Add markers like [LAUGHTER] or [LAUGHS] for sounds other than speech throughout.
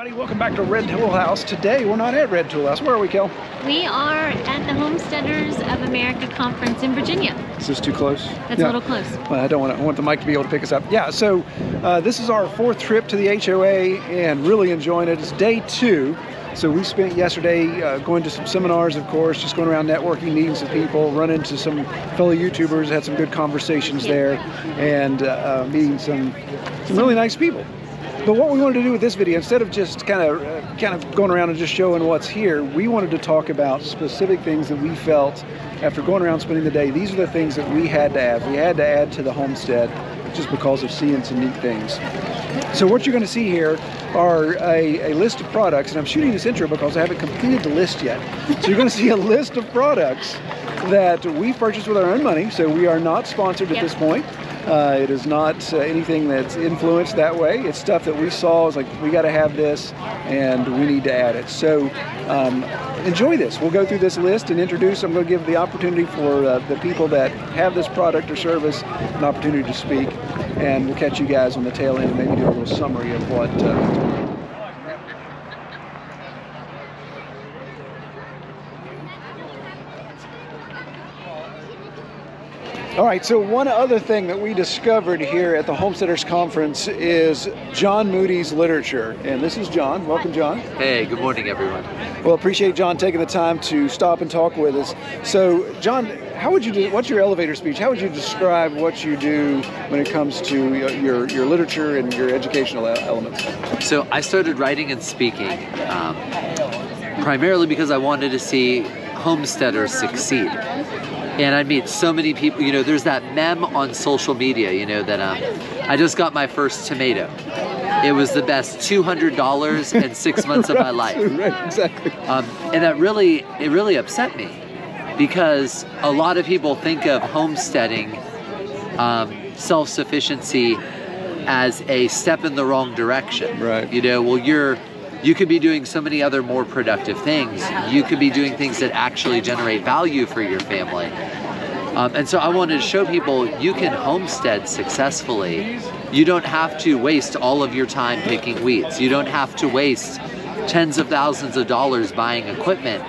everybody, welcome back to Red Tool House. Today we're not at Red Tool House. Where are we, Kel? We are at the Homesteaders of America conference in Virginia. Is this too close? That's yeah. a little close. Well, I don't want to, I want the mic to be able to pick us up. Yeah, so uh, this is our fourth trip to the HOA and really enjoying it. It's day two. So we spent yesterday uh, going to some seminars, of course, just going around networking, meeting some people, run into some fellow YouTubers, had some good conversations there, and uh, uh, meeting some some really nice people. But what we wanted to do with this video, instead of just kind of uh, kind of going around and just showing what's here, we wanted to talk about specific things that we felt after going around spending the day. These are the things that we had to add. We had to add to the homestead just because of seeing some neat things. So what you're going to see here are a, a, list of products, and I'm shooting this intro because I haven't completed the list yet. So you're going [LAUGHS] to see a list of products that we purchased with our own money, so we are not sponsored at yep. this point. Uh, it is not uh, anything that's influenced that way. It's stuff that we saw, it's like, we got to have this, and we need to add it. So um, enjoy this. We'll go through this list and introduce, I'm going to give the opportunity for uh, the people that have this product or service an opportunity to speak, and we'll catch you guys on the tail end and maybe do a little summary of what All right, so one other thing that we discovered here at the Homesteaders Conference is John Moody's literature. And this is John. Welcome, John. Hey, good morning, everyone. Well, appreciate John taking the time to stop and talk with us. So, John, how would you do, what's your elevator speech? How would you describe what you do when it comes to your, your literature and your educational elements? So, I started writing and speaking um, primarily because I wanted to see homesteaders succeed and I meet so many people. You know, there's that mem on social media. You know that um, I just got my first tomato. It was the best two hundred dollars in six months right, of my [LAUGHS] life. Right, exactly. Um, and that really, it really upset me because a lot of people think of homesteading, um, self-sufficiency, as a step in the wrong direction. Right. You know, well, you're you could be doing so many other more productive things. You could be doing things that actually generate value for your family. Um, and so I wanted to show people you can homestead successfully. You don't have to waste all of your time picking weeds. You don't have to waste tens of thousands of dollars buying equipment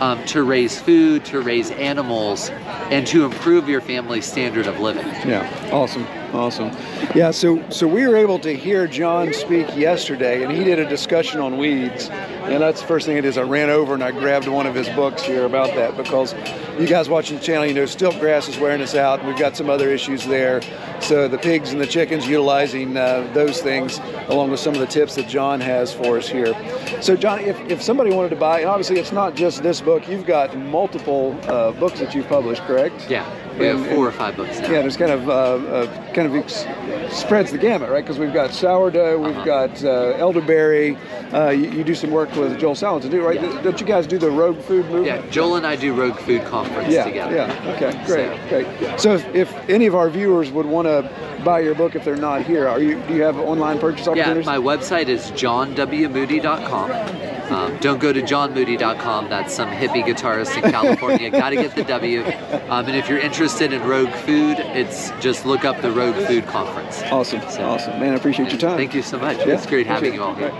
um, to raise food, to raise animals, and to improve your family's standard of living. Yeah, awesome. Awesome. Yeah, so so we were able to hear John speak yesterday, and he did a discussion on weeds. And that's the first thing it is. I ran over and I grabbed one of his books here about that because you guys watching the channel, you know, stilt grass is wearing us out, we've got some other issues there. So the pigs and the chickens utilizing uh, those things, along with some of the tips that John has for us here. So John, if, if somebody wanted to buy, and obviously it's not just this book, you've got multiple uh, books that you've published, correct? Yeah. We have four or five books now. Yeah, there's kind of uh, uh, kind of spreads the gamut, right? Because we've got sourdough, we've uh-huh. got uh, elderberry. Uh, you, you, do some work with Joel Salatin, do right? Yeah. Don't you guys do the Rogue Food movement? Yeah, Joel and I do Rogue Food Conference yeah, together. Yeah. Okay. Great. So. Great. So if, if any of our viewers would want to buy your book if they're not here, are you do you have online purchase opportunities? Yeah, my website is johnwmoody.com. Um, don't go to johnmoody.com. That's some hippie guitarist in [LAUGHS] California. Got to get the W. Um, and if you're interested in Rogue Food, it's just look up the Rogue Food Conference. Awesome. So, awesome. Man, I appreciate your time. Thank you so much. Yeah, it's great having you all here.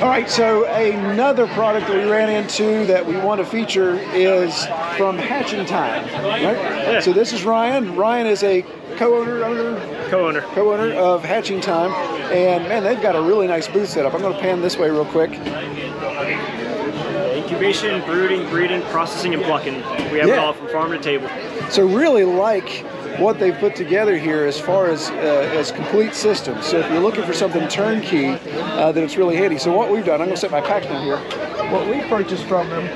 All right, so another product that we ran into that we want to feature is from Hatching Time, right? Yeah. So this is Ryan. Ryan is a co-owner, owner, co-owner, co-owner of Hatching Time, and man, they've got a really nice booth set up. I'm going to pan this way real quick. Incubation, brooding, breeding, processing, and plucking. We have yeah. it all from farm to table. So really like what they've put together here as far as uh, as complete systems. So if you're looking for something turnkey, uh, then it's really handy. So what we've done, I'm going to set my pack down here. What we purchased from them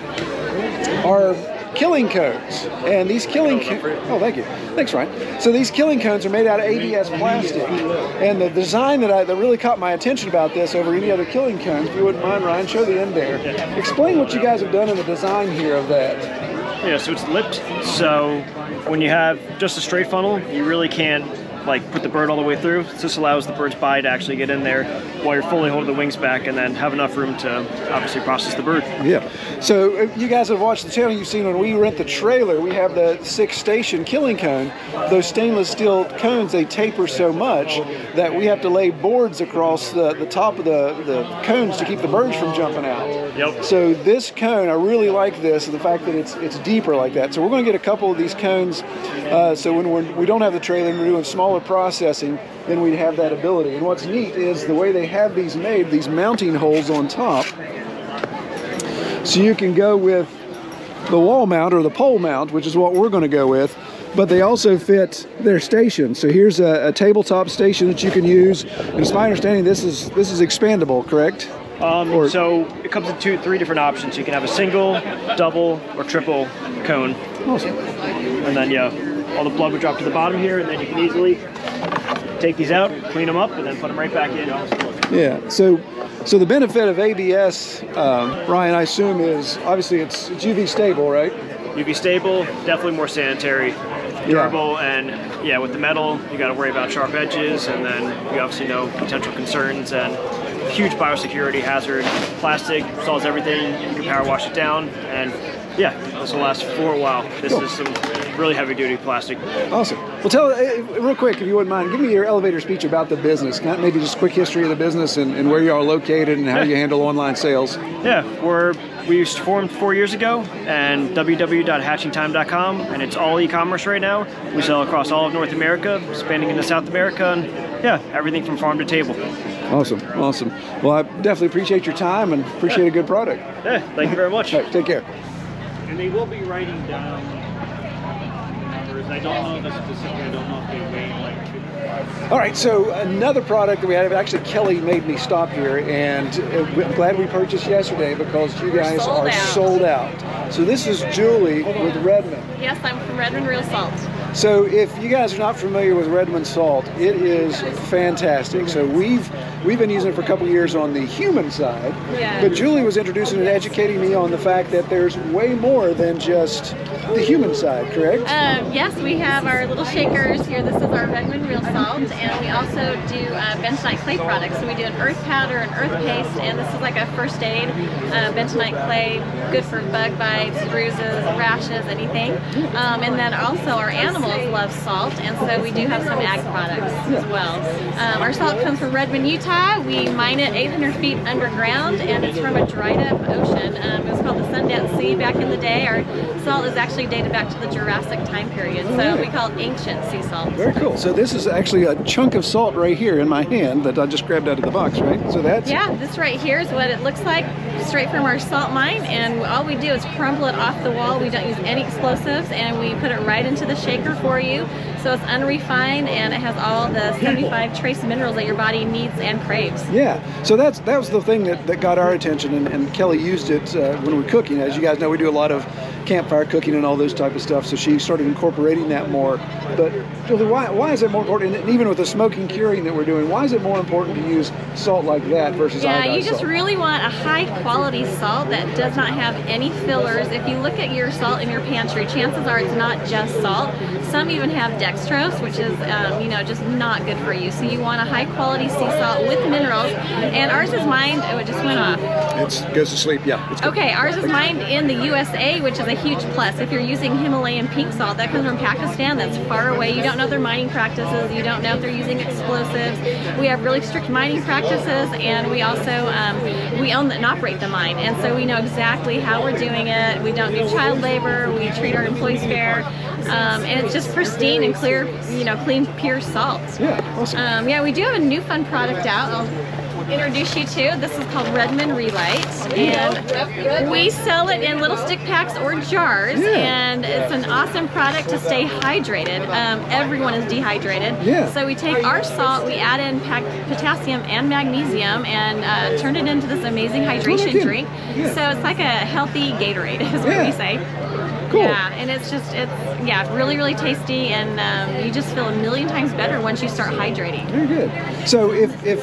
are killing cones. And these killing cones, oh thank you. Thanks Ryan. So these killing cones are made out of ABS plastic. And the design that I that really caught my attention about this over any other killing cones, if you wouldn't mind Ryan, show the end there. Explain what you guys have done in the design here of that. Yeah, so it's lipped. So when you have just a straight funnel, you really can't like put the bird all the way through. This allows the bird's body to actually get in there while you're fully holding the wings back, and then have enough room to obviously process the bird. Yeah. So you guys have watched the channel. You've seen when we rent the trailer, we have the six station killing cone. Those stainless steel cones they taper so much that we have to lay boards across the, the top of the, the cones to keep the birds from jumping out. Yep. So this cone, I really like this, the fact that it's it's deeper like that. So we're going to get a couple of these cones. Uh, so when we're, we don't have the trailer and we're doing smaller processing, then we'd have that ability. And what's neat is the way they have these made, these mounting holes on top. So you can go with the wall mount or the pole mount, which is what we're going to go with. But they also fit their station. So here's a, a tabletop station that you can use. And it's my understanding this is this is expandable, correct? Um, Or- so it comes in two, three different options. You can have a single, double, or triple cone, Awesome. and then yeah, all the blood would drop to the bottom here, and then you can easily take these out, clean them up, and then put them right back in. Yeah. So, so the benefit of ABS, um, Ryan, I assume is obviously it's, it's UV stable, right? UV stable, definitely more sanitary, durable, and yeah, with the metal, you got to worry about sharp edges, and then you obviously know potential concerns and huge biosecurity hazard. Plastic solves everything. You can power wash it down, and yeah, this will last for a while. This Cool. is some really heavy duty plastic. Awesome. Well, tell eh, real quick if you wouldn't mind, give me your elevator speech about the business. Maybe just quick history of the business and, and where you are located and how you handle online sales. Yeah, we're we formed four years ago, and www.hatchingtime.com, and it's all e-commerce right now. We sell across all of North America, expanding into South America, and yeah, everything from farm to table. Awesome. Awesome. Well, I definitely appreciate your time and appreciate a good product. Yeah, thank you very much. All right, take care. And they will be writing down numbers. I don't know the specific. I don't know if they weigh like. All right, so another product that we have, actually Kelly made me stop here, and uh, I'm glad we purchased yesterday because you guys sold are out. sold out. So this is Julie with Redmond. Yes, I'm from Redmond Real Salt. So if you guys are not familiar with Redmond salt, it is fantastic. So we've we've been using it for a couple years on the human side, Yeah. but Julie was introducing and educating me on the fact that there's way more than just the human side, correct? Um, yes, we have our little shakers here. This is our Redmond Real Salt, and we also do uh, bentonite clay products. So we do an earth powder, an earth paste, and this is like a first aid uh, bentonite clay, good for bug bites, bruises, rashes, anything. Um, and then also our animals love salt, and so we do have some ag products as well. Um, our salt comes from Redmond, Utah. We mine it 800 feet underground, and it's from a dried up ocean. Um, it was called the Sundance Sea back in the day. Our salt is actually dated back to the Jurassic time period, so we call it ancient sea salt. Very cool. So this is actually a chunk of salt right here in my hand that I just grabbed out of the box, right? So that's Yeah, this right here is what it looks like straight from our salt mine and all we do is crumble it off the wall. We don't use any explosives and we put it right into the shaker for you. So it's unrefined and it has all the 75 trace minerals that your body needs and craves. Yeah, so that's that was the thing that, that got our attention, and, and Kelly used it uh, when we we're cooking. As you guys know, we do a lot of campfire cooking and all those type of stuff. So she started incorporating that more. But Julie, why, why is it more important? And even with the smoking curing that we're doing, why is it more important to use salt like that versus Yeah, iodized you just salt? really want a high quality salt that does not have any fillers. If you look at your salt in your pantry, chances are it's not just salt. Some even have dextrose, which is, um, you know, just not good for you. So you want a high quality sea salt with minerals. And ours is mined, oh, it just went off. It goes to sleep. Yeah. It's. Okay, ours is mined in the USA, which is a huge plus. If you're using Himalayan pink salt, that comes from Pakistan, that's far away. You don't know their mining practices, you don't know if they're using explosives. We have really strict mining practices, and we also um, we own and operate the mine, and so we know exactly how we're doing it. We don't do child labor. We treat our employees fair, um, and it's just pristine and clear, you know, clean, pure salt. Yeah. Awesome. Um, yeah, we do have a new fun product out. I'll introduce you to. This is called Redmond Re-Lyte, and we sell it in little stick packs or jars. Yeah. And it's an awesome product to stay hydrated. Um, everyone is dehydrated. Yeah. So we take our salt, we add in potassium and magnesium, and uh, turn it into this amazing hydration drink. So it's like a healthy Gatorade, [LAUGHS] is what we say. Cool. Yeah, and it's just it's yeah really really tasty, and um, you just feel a million times better once you start hydrating. Very good. So if if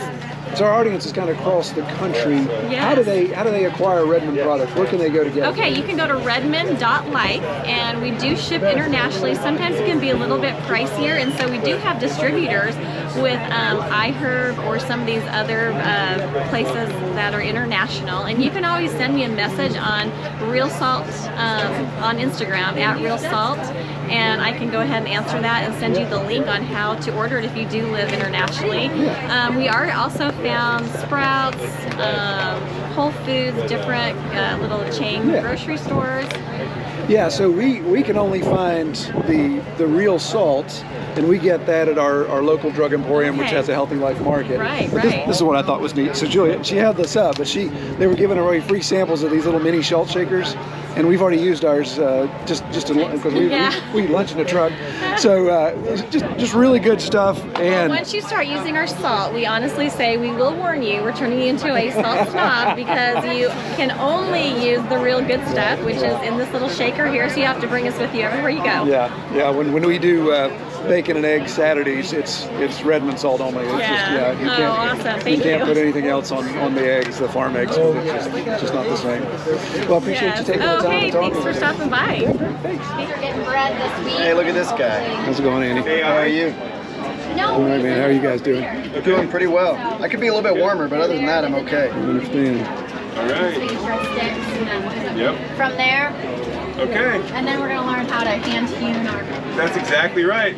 So our audience is kind of across the country. How do they how do they acquire Redmond product? Where can they go to get it? Okay, you can go to redmond.life and we do ship internationally. Sometimes it can be a little bit pricier, and so we do have distributors with um, iHerb or some of these other uh, places that are international. And you can always send me a message on Real Salt um, on Instagram at Real Salt, and I can go ahead and answer that and send you the link on how to order it if you do live internationally. Um, we are also found Sprouts, um, Whole Foods, different uh, little chain Yeah. grocery stores. Yeah, so we, we can only find the the real salt, and we get that at our, our local drug emporium, which has a healthy life market. Right, But this, right. this is what I thought was neat. So Julia, she had this up, but she they were giving away free samples of these little mini salt shakers, and we've already used ours uh, just just because we, Yeah. we, we eat lunch in the truck. [LAUGHS] So uh, just just really good stuff. And Once you start using our salt, we honestly say we will warn you. We're turning you into a salt snob [LAUGHS] because you can only use the real good stuff, which is in this little shaker here. So you have to bring us with you everywhere you go. yeah, yeah. When, when we do uh, bacon and egg Saturdays, it's it's Redmond salt only. It's just Yeah. yeah. You Oh, can't, awesome. you can't you. put anything else on, on the eggs, the farm eggs. 'cause It's just, it's just not the same. Well, I appreciate Yes. you taking the Oh, time hey, to talk thanks for stopping by. Thanks. You're getting bread this week. Hey, look at this guy. How's it going, Andy? Hey, how are you? All right, man. How are you guys doing? Doing pretty well. I could be a little bit warmer, but other than that, I'm okay. I understand. All right. Yep. From there, Okay. and then we're going to learn how to hand hewn our That's exactly right.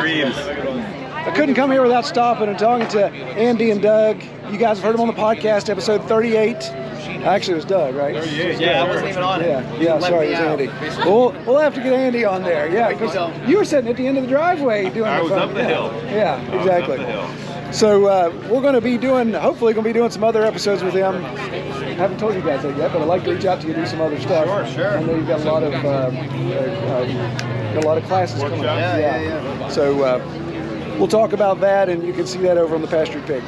Dreams. I couldn't come here without stopping and talking to Andy and Doug. You guys have heard them on the podcast, episode 38. Actually, it was Doug, right? Yeah, I wasn't even on Yeah, yeah, sorry, it was Andy. We'll, we'll have to get Andy on there. Yeah, because you were sitting at the end of the driveway doing I was up the yeah. hill. Yeah, I was up exactly. the hill. So uh, we're going to be doing, hopefully, going to be doing some other episodes with them. haven't told you guys that yet, but I'd like to reach out to you and do some other stuff. Sure, sure. I know you've got a lot of uh, uh, got a lot of classes coming up. Yeah, yeah, yeah. So uh, we'll talk about that, and you can see that over on the pasture Pig.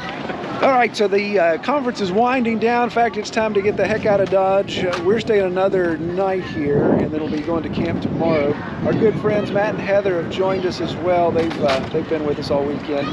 All right, so the uh, conference is winding down. In fact, it's time to get the heck out of Dodge. Uh, we're staying another night here, and then we'll be going to camp tomorrow. Our good friends Matt and Heather have joined us as well. They've uh, they've been with us all weekend.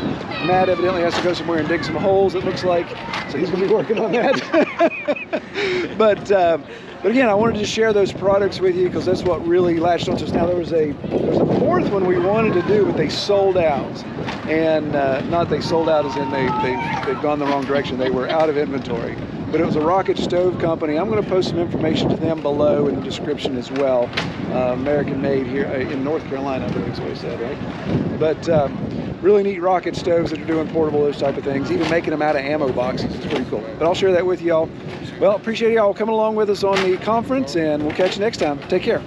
Matt evidently has to go somewhere and dig some holes. It looks like, so he's going to be working on that. [LAUGHS] but uh, but again, I wanted to share those products with you because that's what really latched onto us. Now there was a there was a fourth one we wanted to do, but they sold out, and uh, not they sold out as in they they they've gone the wrong direction. They were out of inventory. But it was a rocket stove company. I'm going to post some information to them below in the description as well. Uh, American made here uh, in North Carolina, I believe is what I said, right? But um, really neat rocket stoves that are doing portable, those type of things, even making them out of ammo boxes. It's pretty cool. But I'll share that with y'all. Well, appreciate y'all coming along with us on the conference, and we'll catch you next time. Take care.